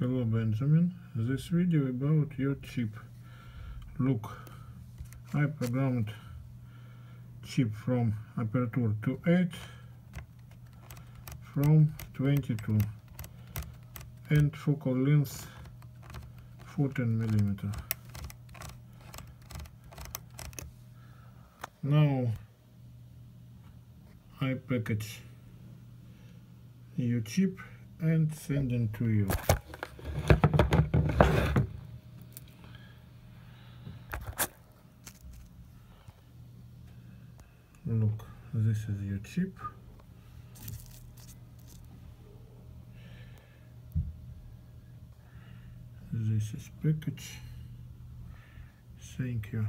Hello Benjamin, this video about your chip. Look, I programmed chip from aperture to 8 from 22 and focal length 14 millimeter. Now I package your chip and send it to you. Look, this is your chip. This is package. Thank you.